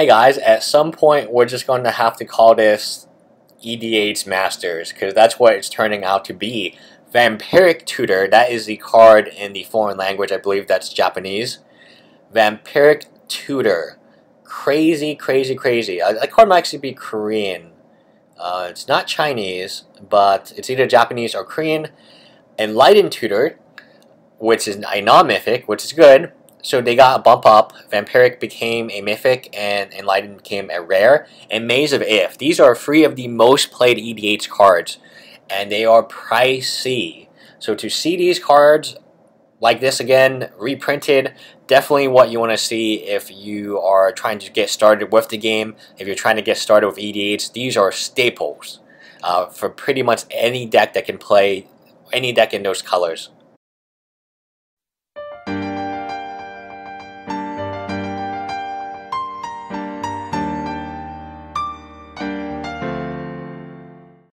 Hey guys, at some point we're just going to have to call this EDH Masters because that's what it's turning out to be. Vampiric Tutor, that is the card in the foreign language, I believe that's Japanese. Vampiric Tutor. Crazy, crazy, crazy. Uh, that card might actually be Korean. Uh, it's not Chinese, but it's either Japanese or Korean. Enlightened Tutor, which is a non-mythic, which is good. So they got a bump up. Vampiric became a mythic, and Enlightened became a rare. And Maze of Ith. These are three of the most played EDH cards, and they are pricey. So to see these cards like this again, reprinted, definitely what you want to see if you are trying to get started with the game. If you're trying to get started with EDH, these are staples uh, for pretty much any deck that can play any deck in those colors.